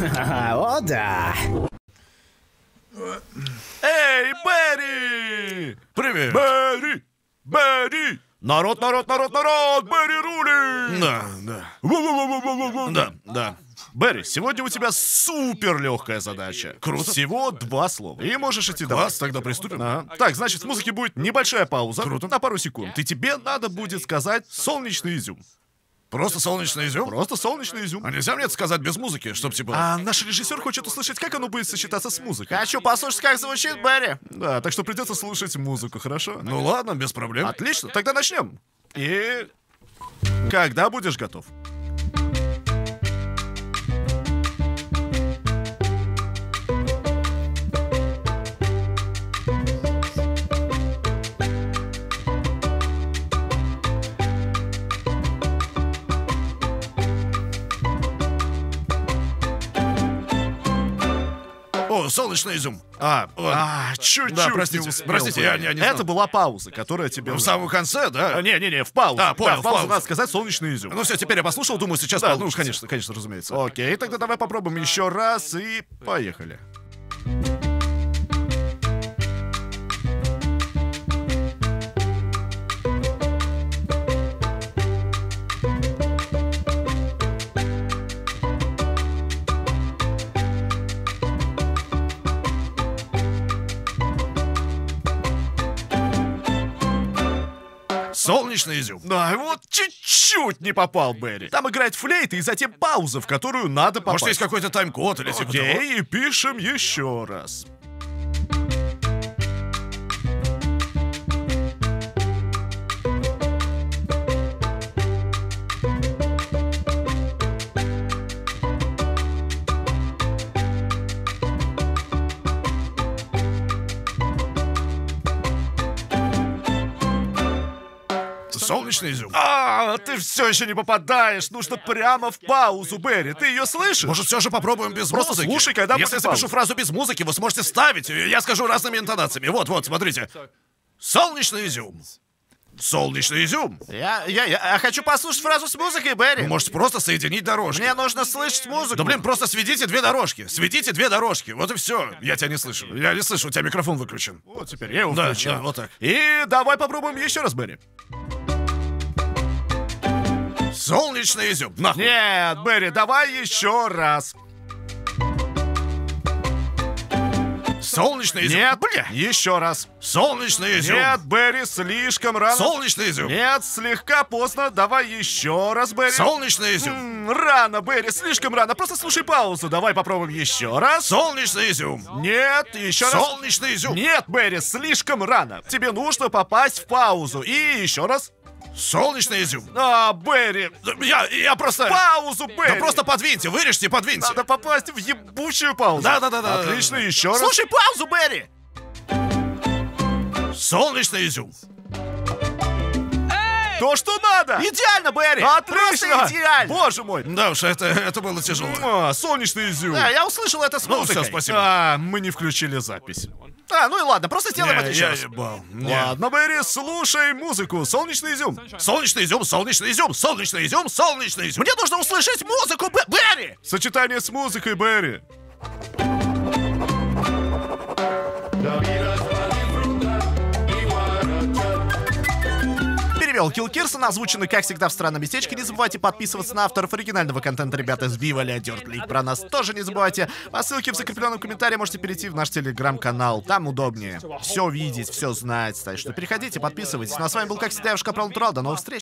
О, да. Эй, Берри! Привет. Берри! Берри! Народ, народ, народ, народ! Берри рулит! Да, да. Да, да. Берри, сегодня у тебя супер легкая задача. Круто. Всего два слова. И можешь идти Класс, давай. тогда приступим. Ага. Так, значит, в музыке будет небольшая пауза. Круто. На пару секунд. И тебе надо будет сказать солнечный изюм. Просто солнечный изюм? Просто солнечный изюм. А нельзя мне это сказать без музыки, чтоб типа... А наш режиссер хочет услышать, как оно будет сочетаться с музыкой. Хочу послушать, как звучит Берри. Да, так что придется слушать музыку, хорошо? Ну ладно, без проблем. Отлично, тогда начнем. И когда будешь готов? О, солнечный изюм. А, Вот. а, чуть-чуть Да, не простите, успел, простите, я- я не Это знал. была пауза, которая тебе... В самом конце, да? А, Не-не-не, в паузу. А, понял, Да, в паузу надо сказать солнечный изюм. Ну все, теперь я послушал, думаю, сейчас Да, ну, конечно, конечно, разумеется. Окей, тогда давай попробуем еще раз и поехали. Солнечный изюм. Да, вот чуть-чуть не попал, Берри. Там играет флейта и затем пауза, в которую надо попасть. Может, есть какой-то тайм-код или типа? Окей, и пишем еще раз. Солнечный изюм. А, ты все еще не попадаешь. Нужно прямо в паузу, Берри. Ты ее слышишь? Может, все же попробуем без Просто музыки? слушай, когда Если я запишу фразу без музыки, вы сможете ставить. Я скажу разными интонациями. Вот, вот, смотрите. Солнечный изюм. Солнечный изюм. Я, я, я, я хочу послушать фразу с музыкой, Берри. Вы можете просто соединить дорожки. Мне нужно слышать музыку. Да блин, просто сведите две дорожки. Сведите две дорожки. Вот и все. Я тебя не слышу. Я не слышу, у тебя микрофон выключен. Вот теперь я его Да, включил. да, вот так. И давай попробуем еще раз, Берри. Солнечный изюм. Нахуй. Нет, Берри, давай еще раз. Солнечный изюм. Нет, бля, еще раз. Солнечный изюм. Нет, Берри, слишком рано. Солнечный изюм. Нет, слегка поздно. Давай еще раз, Берри. Солнечный изюм. М, Рано, Берри, слишком рано. Просто слушай паузу. Давай попробуем еще раз. Солнечный изюм. Нет, еще раз. Солнечный изюм. Нет, Берри, слишком рано. Тебе нужно попасть в паузу. И еще раз. Солнечный изюм. А, Берри. Я, я просто... Паузу, Берри. Да просто подвиньте, вырежьте, подвиньте. Надо попасть в ебучую паузу. Да-да-да-да. Отлично, еще раз. Слушай паузу, Берри. Солнечный изюм. То, что надо. Идеально, Берри. Отлично. Просто идеально. Боже мой. Да уж, это, это было тяжело. А, солнечный изюм. Да, я услышал это с Ну, музыкой. всё, спасибо. А, мы не включили запись. А, ну и ладно, просто сделаем Не, это еще я раз. ебал. Не. Ладно, Берри, слушай музыку. Солнечный изюм. Солнечный изюм, солнечный изюм, солнечный изюм, солнечный изюм. Мне нужно услышать музыку, Б- Берри. Сочетание с музыкой, Берри. Перевел Килл Кирсон, озвученный, как всегда, в странном местечке. Не забывайте подписываться на авторов оригинального контента, ребята, с Viva La Dirt League. Про нас тоже не забывайте. По ссылке в закрепленном комментарии можете перейти в наш телеграм-канал. Там удобнее. Все видеть, все знать. Так что переходите, подписывайтесь. Ну а с вами был, как всегда, Капрал Натурал. До новых встреч.